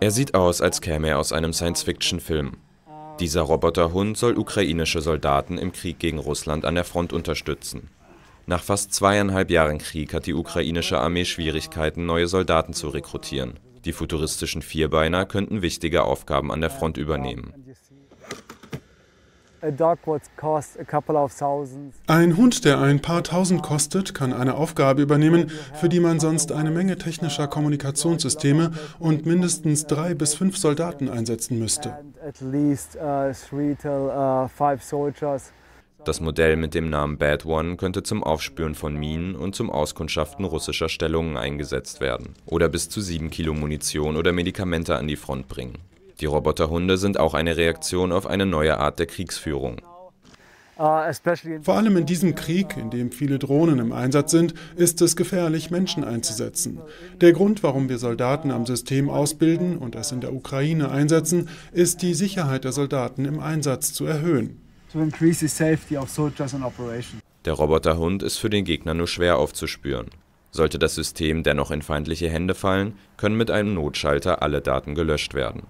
Er sieht aus, als käme er aus einem Science-Fiction-Film. Dieser Roboterhund soll ukrainische Soldaten im Krieg gegen Russland an der Front unterstützen. Nach fast zweieinhalb Jahren Krieg hat die ukrainische Armee Schwierigkeiten, neue Soldaten zu rekrutieren. Die futuristischen Vierbeiner könnten wichtige Aufgaben an der Front übernehmen. Ein Hund, der ein paar tausend kostet, kann eine Aufgabe übernehmen, für die man sonst eine Menge technischer Kommunikationssysteme und mindestens drei bis fünf Soldaten einsetzen müsste. Das Modell mit dem Namen Bad One könnte zum Aufspüren von Minen und zum Auskundschaften russischer Stellungen eingesetzt werden oder bis zu sieben Kilo Munition oder Medikamente an die Front bringen. Die Roboterhunde sind auch eine Reaktion auf eine neue Art der Kriegsführung. Vor allem in diesem Krieg, in dem viele Drohnen im Einsatz sind, ist es gefährlich, Menschen einzusetzen. Der Grund, warum wir Soldaten am System ausbilden und es in der Ukraine einsetzen, ist die Sicherheit der Soldaten im Einsatz zu erhöhen. Der Roboterhund ist für den Gegner nur schwer aufzuspüren. Sollte das System dennoch in feindliche Hände fallen, können mit einem Notschalter alle Daten gelöscht werden